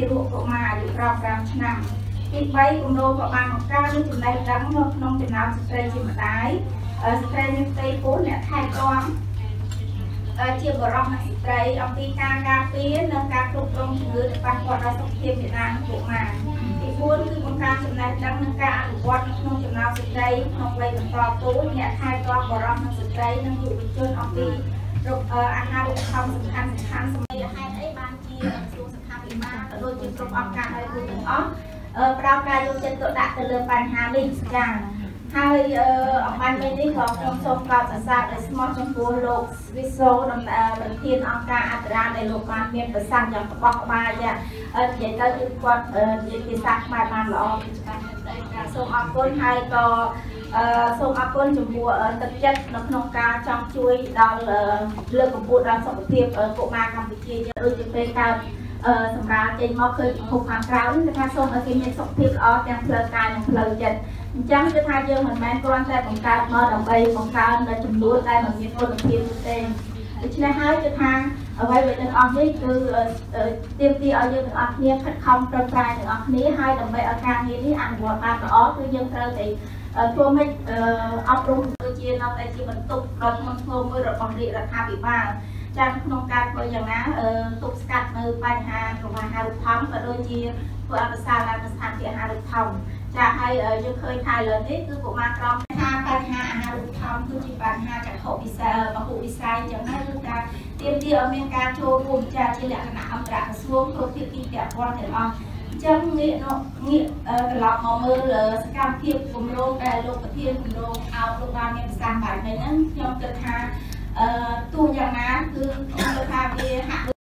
រកកុមារអាយុ15ឆ្នាំទី3គម្រោងក៏បានបង្កើនចំណេះដឹងនៅក្នុងចំណោមស្ត្រីជាម្ដាយស្ត្រីមានផ្ទៃពោះអ្នកថែទាំជាបរិសុទ្ធនិងស្ត្រីអំពីការការពារនិងការគ្រប់គ្រងជំងឺដែលប៉ះពាល់ដល់សុខភាពមាតានិងកុមារទី4គឺបង្កើនចំណេះដឹងនិងការអនុវត្តនៅក្នុងចំណោមស្ត្រីក្នុងវ័យបន្តពូជអ្នកថែទាំបរិសុទ្ធនិងស្ត្រីនិងយុវជនអំពីអាហារូបត្ថម្ភសំខាន់សំខាន់សម្រាប់ហេតុអីបានជា ដូចជាគ្រប់អង្គការឲ្យរួមទាំងអស់ផ្ដោតការយកចិត្តទុកដាក់ទៅលើបញ្ហានេះចា៎ហើយអបានវិញនេះក៏ខ្ញុំសូមកោតសរសើរដោយស្មោះចំពោះលោកវិសូដំណើរប្រធានអង្គការអន្តរជាតិដែលលោកបានមានប្រសាសន៍យ៉ាងក្បោះក្បាយចានិយាយទៅគឺគាត់និយាយភាសាខ្មែរបានល្អច្បាស់មែនទេសូមអរគុណហើយក៏អឺសូមអរគុណចំពោះទឹកចិត្តនៅក្នុងការចង់ជួយដល់លើកកម្ពស់ដល់សុខភាពកុមារកម្ពុជាដូចជាពេលកើតអឺ សម្រាប់ចេញមកឃើញពិភពខាងក្រៅនេះគឺថាសូមឲ្យគេមានសុខភាពល្អទាំងផ្លូវកាយនិងផ្លូវចិត្តអញ្ចឹងគឺថាយើងមិនមែនគ្រាន់តែបង្កើតមកដើម្បីបង្កើននៅចំនួនដែលមិនមានគុណភាពទេដូច្នេះហើយគឺថាអ្វីៗទាំងអស់នេះគឺទាមទារឲ្យយើងទាំងអស់គ្នាខិតខំប្រឹងប្រែងទាំងអស់គ្នាហើយដើម្បីឲ្យការងារនេះអនុវត្តបានល្អគឺយើងត្រូវតែធ្វើម៉េចអប់រំគឺជានៅតែជាបន្ទុកដ៏ធ្ងន់ធ្ងរមួយរបស់រាជរដ្ឋាភិបាល ចាក្នុងការធ្វើយ៉ាងណាទប់ស្កាត់នៅបញ្ហាកង្វះអាហារូបត្ថម្ភក៏ដូចជាធ្វើឲ្យប្រសើរឡើងស្ថានភាពអាហារូបត្ថម្ភចាហើយយើងឃើញថាឥឡូវនេះគឺកុមារក្រមថាបញ្ហាអាហារូបត្ថម្ភគឺជាបញ្ហាចក្ខុវិស័យពហុវិស័យចឹងហើយគឺថាទាមទារឲ្យមានការចូលរួមចាជាលក្ខណៈអន្តរក្រសួងគ្រប់ភាគីពាក់ព័ន្ធទាំងអស់ចឹងងាកងាកត្រឡប់មកមើលសកម្មភាពគម្រោងដែលលោកប្រធានគម្រោងអោបលោកបានមានប្រសាសន៍បែបនេះហ្នឹងខ្ញុំគិតថា អឺទោះយ៉ាងណាគឺខ្ញុំគិតថាវាហាក់